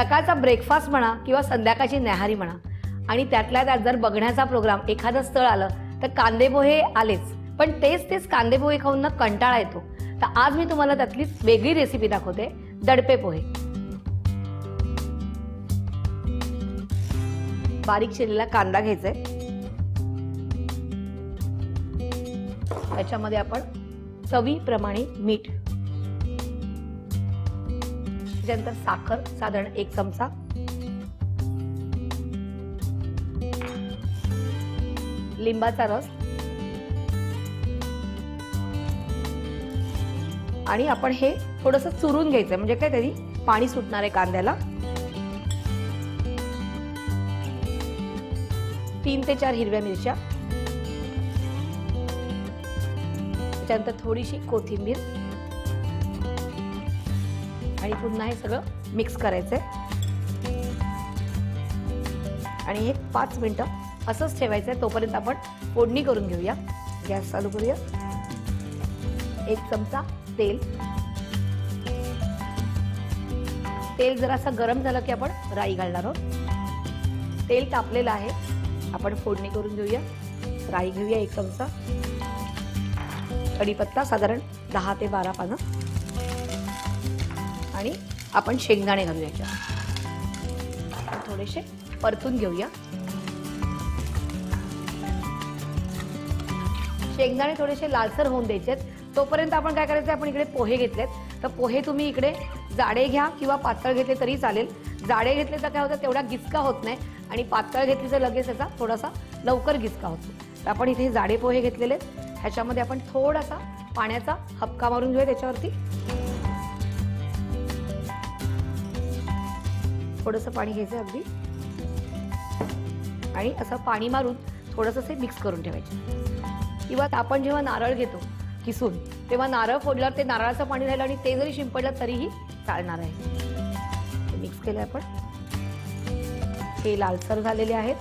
सकाळचा ब्रेकफास्ट म्हणा किंवा संध्याकाळची न्याहारी म्हणा. आणि त्यातल्या त्यात जर बघण्याचा प्रोग्राम एखादं स्थळ आलं तर कांदेपोहे आलेच. पण तेच तेच कांदेपोहे खाऊन ना कंटाळा येतो. तर आज मी तुम्हाला त्यातली वेगळी रेसिपी दाखवते. दडपे पोहे. बारीक चिरलेला कांदा घ्यायचा आहे त्याच्यामध्ये आपण चवीप्रमाणे मीठ त्याच्यानंतर साखर साधारण एक चमचा. लिंबाचा रस. आणि आपण हे थोडस चुरून घ्यायचं म्हणजे काय तरी? पाणी सुटणार आहे कांद्याला. तीन ते चार हिरव्या मिरच्या. त्याच्यानंतर थोडीशी कोथिंबीर. आणि पुन्हा हे सगळं मिक्स करायचंय. आणि एक पाच मिनटं असंच ठेवायचंय तोपर्यंत आपण फोडणी करून घेऊया. गॅस चालू करूया. एक चमचा तेल. तेल जरासं गरम झालं की आपण राई घालणार आहोत. तेल तापलेलं आहे. आपण फोडणी करून घेऊया. राई घेऊया एक चमचा. कढीपत्ता साधारण दहा ते बारा पानं. आणि आपण शेंगदाणे घालूया याच्यात थोडेसे परतून घेऊया. शेंगदाणे थोडेसे लालसर होऊन द्यायचे तोपर्यंत आपण काय करायचं आपण इकडे पोहे घेतलेत. तर पोहे तुम्ही इकडे जाडे घ्या किंवा पातळ घेतले तरी चालेल. जाडे घेतले तर काय होतं? तेवढा गिचका होत नाही. आणि पातळ घेतली तर लगेच याचा थोडासा लवकर गिचका होतो. तर आपण इथे जाडे पोहे घेतलेले आहेत. ह्याच्यामध्ये आपण थोडासा पाण्याचा हपका मारून घेऊया त्याच्यावरती. थोडंसं पाणी घ्यायचं अगदी. आणि असं पाणी मारून थोडंसं ते मिक्स करून ठेवायचे. किंवा आपण जेव्हा नारळ घेतो किसून तेव्हा नारळ फोडल्यावर ते नारळाचं पाणी राहिलं आणि ते जरी शिंपडलं तरीही चालणार आहे. मिक्स केलं आपण. हे लालसर झालेले आहेत.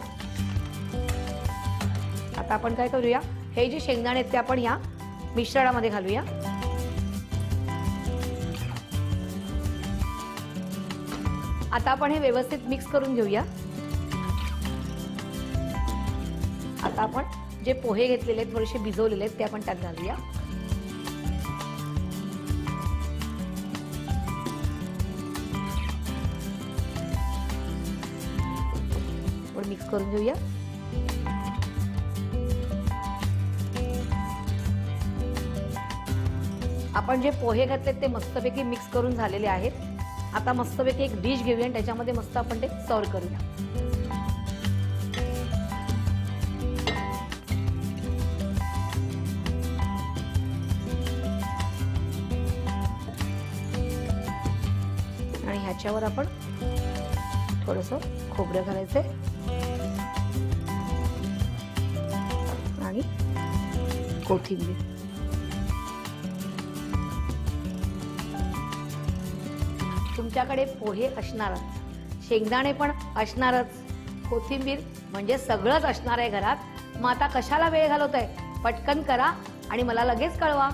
आता आपण काय करूया? हे जे शेंगदाणे आहेत ते आपण या मिश्रणामध्ये घालूया. आता आपण हे व्यवस्थित मिक्स करून घेऊया. आता आपण जे पोहे घेतलेले आहेत थोडेसे भिजवलेले आहेत ते आपण त्यात घालूया. मिक्स करून घेऊया. आपण जे पोहे घातलेत ते मस्तपैकी मिक्स करून झालेले आहेत. आता मस्तपैकी एक डिश घेऊया आणि त्याच्यामध्ये मस्त आपण ते सर्व करूया. आणि ह्याच्यावर आपण थोडस खोबरं घालायचंय. आणि कोथिंबीर. तुमच्याकडे पोहे असणारच. शेंगदाणे पण असणारच. कोथिंबीर म्हणजे सगळंच असणार आहे घरात. मग आता कशाला वेळ घालवत आहे पटकन करा आणि मला लगेच कळवा.